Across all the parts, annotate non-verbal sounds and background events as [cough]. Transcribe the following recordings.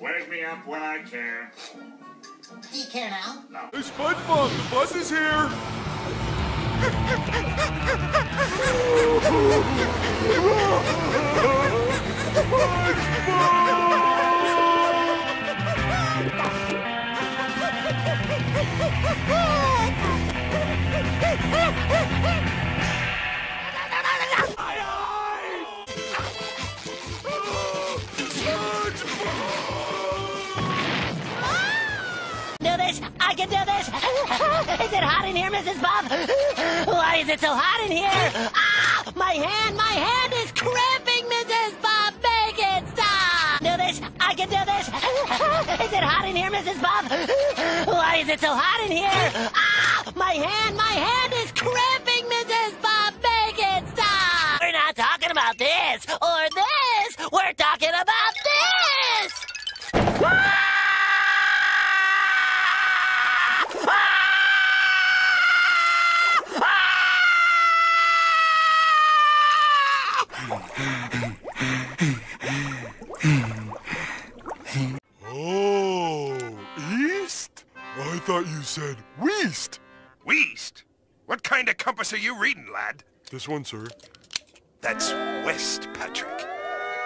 Wake me up when I care. Do you care now? No. Hey, SpongeBob, the bus is here! [laughs] this! I can do this! Is it hot in here, Mrs. Puff? Why is it so hot in here? Ah! My hand, my hand is cramping, Mrs. Puff! Make it stop! Do this! I can do this! Is it hot in here, Mrs. Puff? Why is it so hot in here? Ah! My hand, my hand is cramping, Mrs. Puff! Make it stop! We're not talking about this this! I thought you said west. West? What kind of compass are you reading, lad? This one, sir. That's west, Patrick.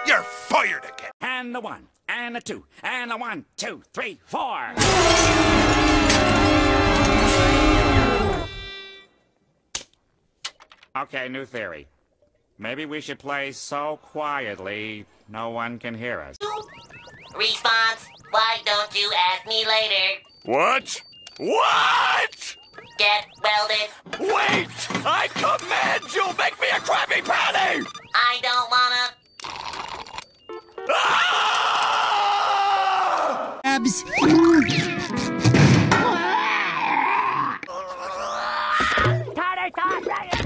You're fired again. And a one, and a two, and a one, two, three, four. Okay, new theory. Maybe we should play so quietly no one can hear us. Response, why don't you ask me later? What? What? Get welded. Wait! I command you make me a Krabby Patty! I don't wanna. Ah! Abs. SpongeBob?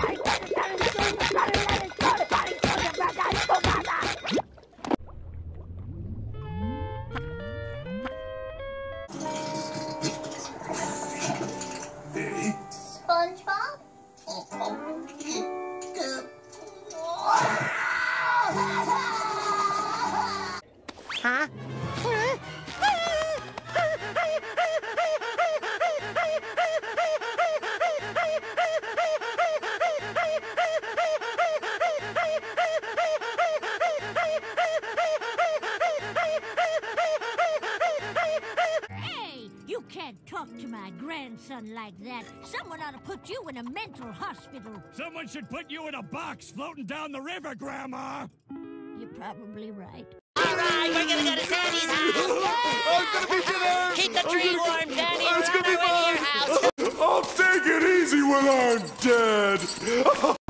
Talk to my grandson like that. Someone ought to put you in a mental hospital. Someone should put you in a box floating down the river, Grandma. You're probably right. All right, we're gonna go to Sandy's house. I'm gonna be there! Keep the tree warm, Sandy. It's gonna be house. I'll take it easy when I'm dead! [laughs]